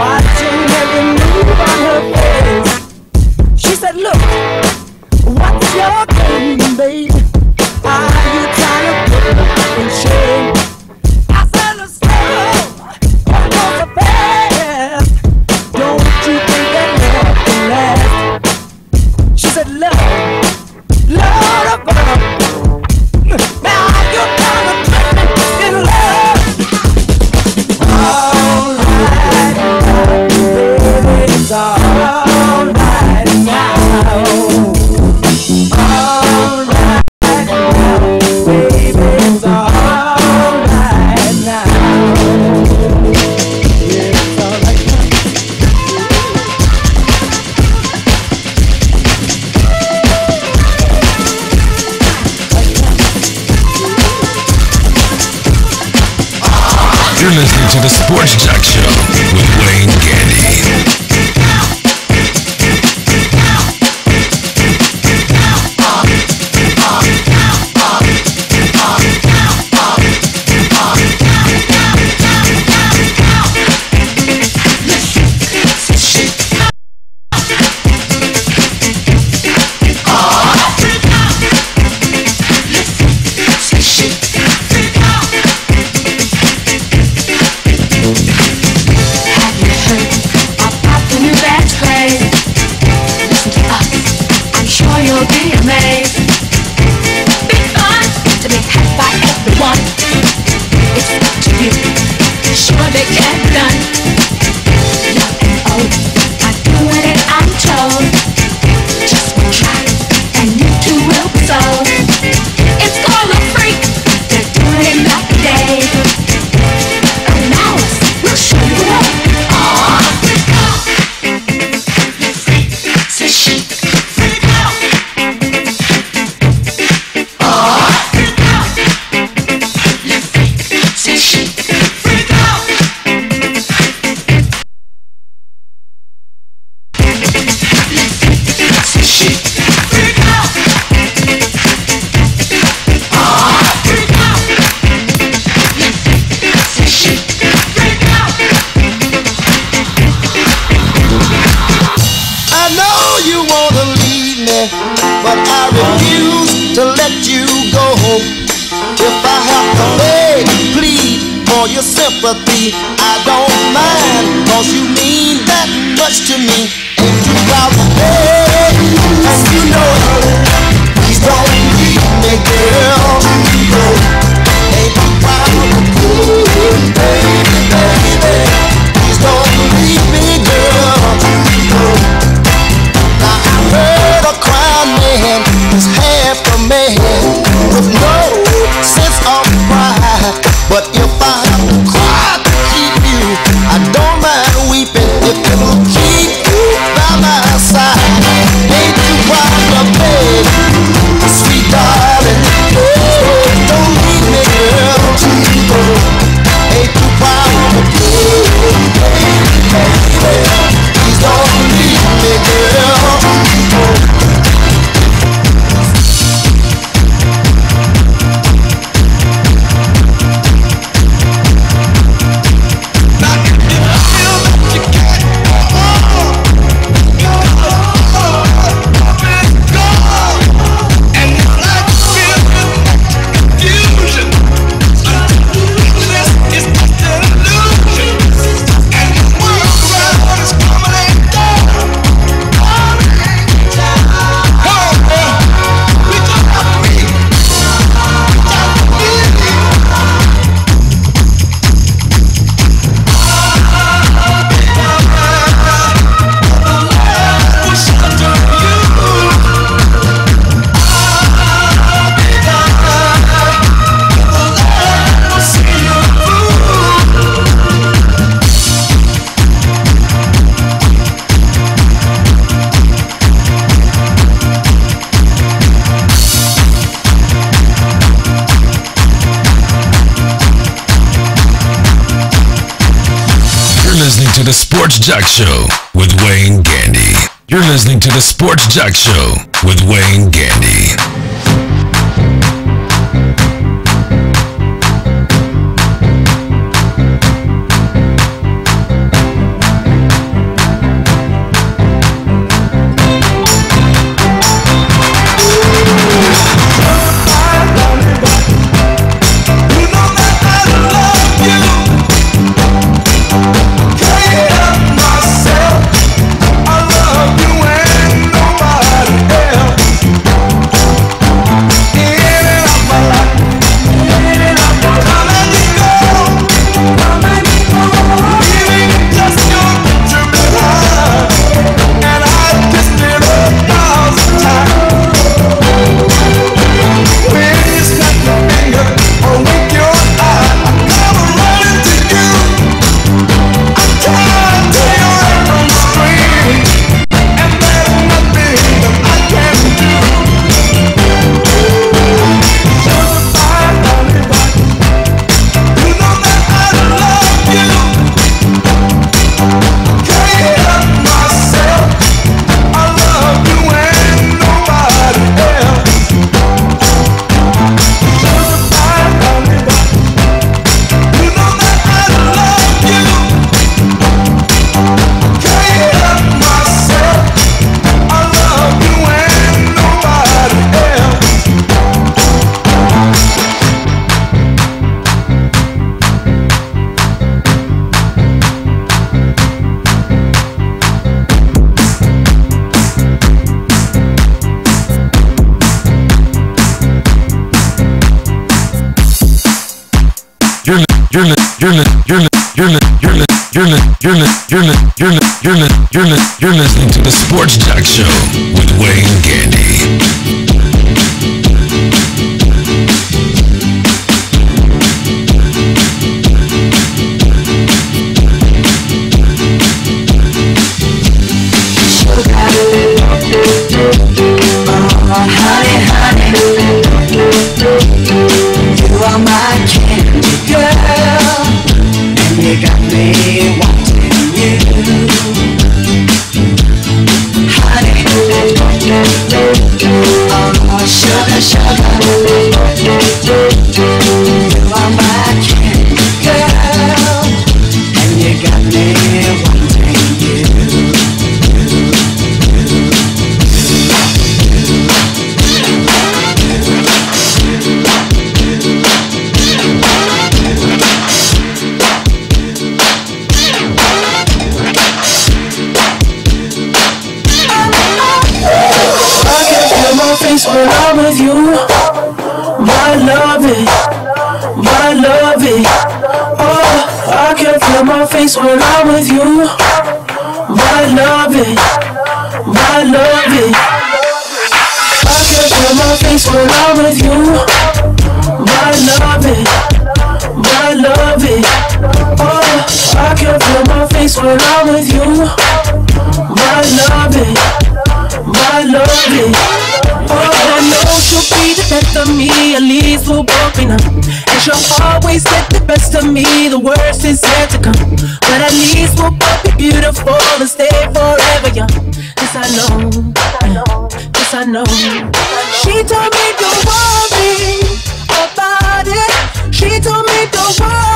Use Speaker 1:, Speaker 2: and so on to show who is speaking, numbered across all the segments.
Speaker 1: Watching to
Speaker 2: the Sports Joc Show.
Speaker 3: you
Speaker 4: wanna leave me, but I refuse to let you go. If I have to beg, plead for your sympathy, I don't mind, cause you mean that much to me. If you got the beg, and you know it, please don't leave me, girl. Ain't no problem, baby.
Speaker 2: to the Sports Joc Show with Wayne Gandy. You're listening to the Sports Joc Show with Wayne Gandy. Show with Wayne Gandy.
Speaker 5: When I'm with you. My love it, my love it. I can feel my face when I'm with you. My love it, my love it. Oh, I can feel my face when I'm with you. My love it my loving. Oh, I know she'll be the best of me, at least we'll both be numb. And she'll always get the best of me, the worst is yet to come. But at least we'll both be beautiful and stay forever young. This I know, this I know. She told me don't worry about it. She told me don't worry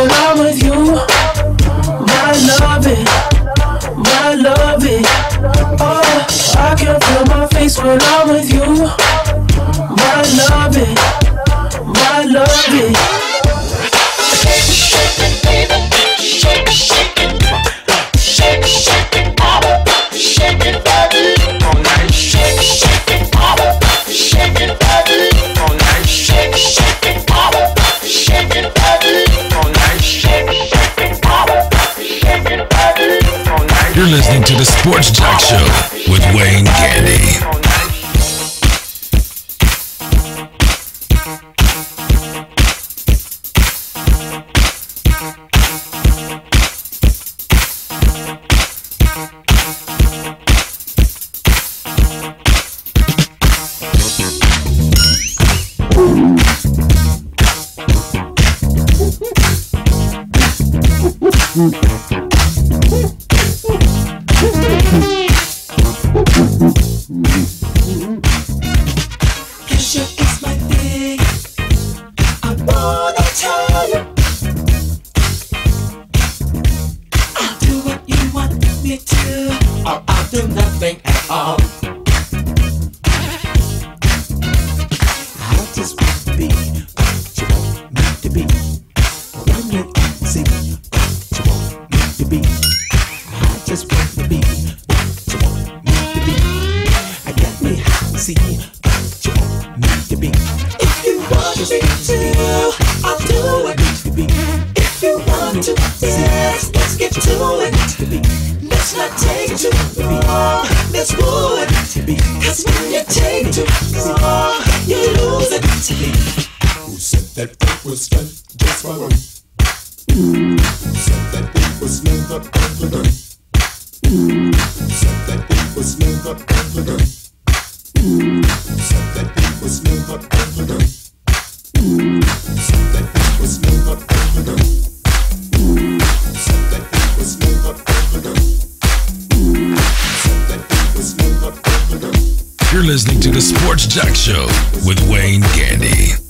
Speaker 5: when I'm with you. My love it, my love it. Oh, I can feel my face when I'm with you. My love it, my love
Speaker 2: You're listening to the Sports Joc Show with Wayne Gandy.
Speaker 5: Pleasure or I'll do nothing at all. I just want to be what you want me to be. When you see what you want me to be, I just want to be what you want me to be. I get me see what you want me to be. If you want me to, I'll do it. To be. If you want to dance, let's get to it. Let's not take too do. To be. Cause when you take too you lose it.
Speaker 6: Who said that it was done for one? Who said that it was never ever done? Who said that it was never ever done? Who said that it was never ever done?
Speaker 2: You're listening to the Sports Joc Show with Wayne Gandy.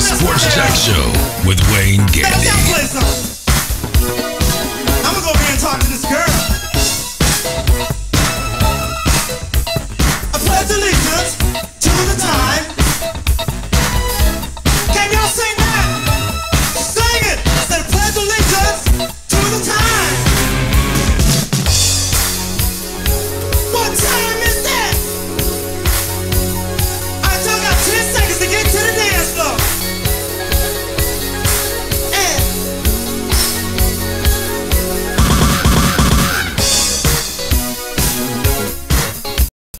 Speaker 2: Sports Joc Show with Wayne Gandy.